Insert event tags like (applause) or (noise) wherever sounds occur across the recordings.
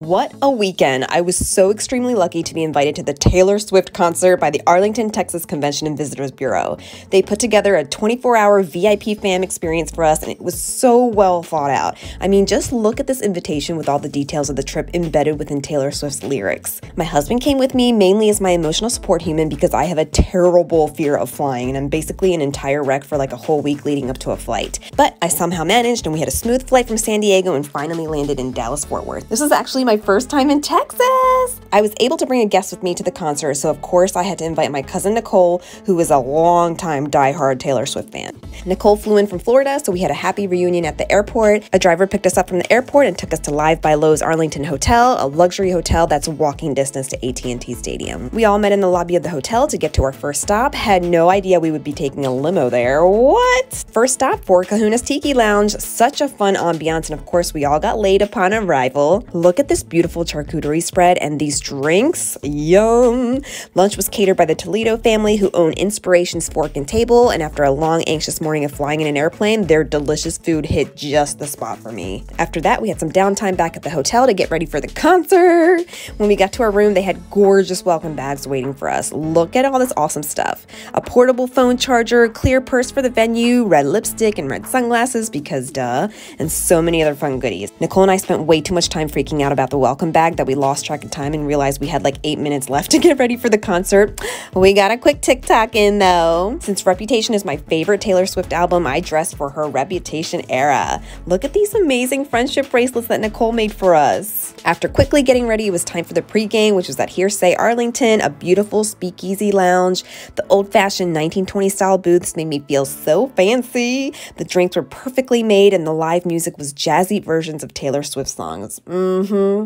What a weekend! I was so extremely lucky to be invited to the Taylor Swift concert by the Arlington, Texas Convention and Visitors Bureau. They put together a 24 hour VIP fam experience for us, and it was so well thought out. I mean, just look at this invitation with all the details of the trip embedded within Taylor Swift's lyrics. My husband came with me mainly as my emotional support human because I have a terrible fear of flying, and I'm basically an entire wreck for like a whole week leading up to a flight. But I somehow managed, and we had a smooth flight from San Diego and finally landed in Dallas Fort Worth. This is actually my first time in Texas. I was able to bring a guest with me to the concert, so of course I had to invite my cousin Nicole, who is a long-time die-hard Taylor Swift fan. Nicole flew in from Florida, so we had a happy reunion at the airport. A driver picked us up from the airport and took us to Live by Loews Arlington Hotel, a luxury hotel that's walking distance to AT&T Stadium. We all met in the lobby of the hotel to get to our first stop. Had no idea we would be taking a limo there. What? First stop, Four Kahunas Tiki Lounge. Such a fun ambiance, and of course we all got laid upon arrival. Look at this beautiful charcuterie spread and these drinks. Yum! Lunch was catered by the Toledo family who own Inspirations Fork and Table, and after a long, anxious morning of flying in an airplane, their delicious food hit just the spot for me. After that, we had some downtime back at the hotel to get ready for the concert. When we got to our room, they had gorgeous welcome bags waiting for us. Look at all this awesome stuff. A portable phone charger, clear purse for the venue, red lipstick and red sunglasses because duh, and so many other fun goodies. Nicole and I spent way too much time freaking out about the welcome bag that we lost track of time and realized we had like eight minutes left (laughs) to get ready for the concert. We got a quick TikTok in though. Since Reputation is my favorite Taylor Swift album, I dressed for her Reputation era. Look at these amazing friendship bracelets that Nicole made for us. After quickly getting ready, it was time for the pregame, which was at Hearsay Arlington, a beautiful speakeasy lounge. The old fashioned 1920 style booths made me feel so fancy. The drinks were perfectly made, and the live music was jazzy versions of Taylor Swift songs. Mm hmm.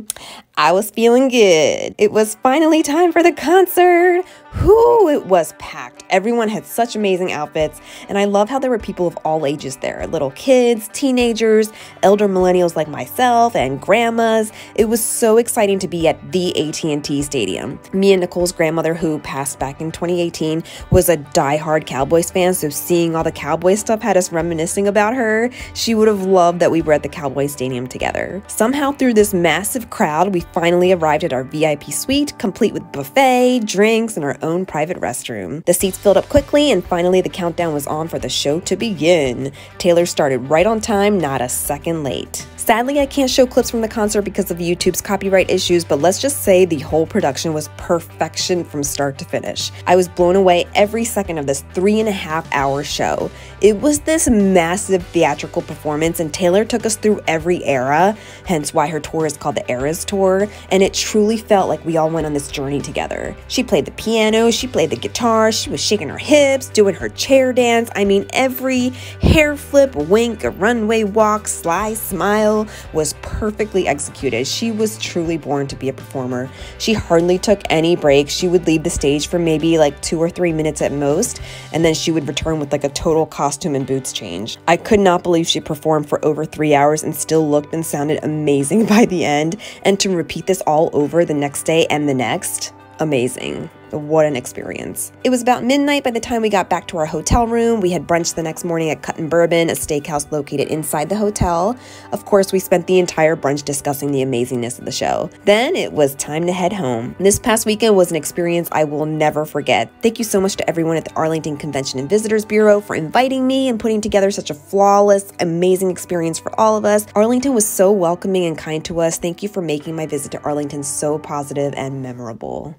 I was feeling good. It was finally time for the concert. Whoo, it was packed. Everyone had such amazing outfits, and I love how there were people of all ages there little kids, teenagers, elder millennials like myself, and grandmas. It was so exciting to be at the AT&T Stadium. Me and Nicole's grandmother, who passed back in 2018, was a die-hard Cowboys fan, so seeing all the Cowboy stuff had us reminiscing about her. She would have loved that we were at the Cowboy Stadium together. Somehow, through this massive crowd, we finally arrived at our VIP suite, complete with buffet, drinks, and our own private restroom. The seats filled up quickly, and finally the countdown was on for the show to begin. Taylor started right on time, not a second late. Sadly, I can't show clips from the concert because of YouTube's copyright issues, but let's just say the whole production was perfection from start to finish. I was blown away every second of this three and a half hour show. It was this massive theatrical performance, and Taylor took us through every era, hence why her tour is called the Eras Tour, and it truly felt like we all went on this journey together. She played the piano, she played the guitar, she was shaking her hips, doing her chair dance. I mean, every hair flip, wink, runway walk, sly smile was perfectly executed. She was truly born to be a performer. She hardly took any breaks. She would leave the stage for maybe like two or three minutes at most, and then she would return with like a total costume and boots change. I could not believe she performed for over three hours and still looked and sounded amazing (laughs) by the end. And to repeat this all over the next day and the next, amazing. What an experience. It was about midnight by the time we got back to our hotel room. We had brunch the next morning at Cut and Bourbon, a steakhouse located inside the hotel. Of course, we spent the entire brunch discussing the amazingness of the show. Then it was time to head home. This past weekend was an experience I will never forget. Thank you so much to everyone at the Arlington Convention and Visitors Bureau for inviting me and putting together such a flawless, amazing experience for all of us. Arlington was so welcoming and kind to us. Thank you for making my visit to Arlington so positive and memorable.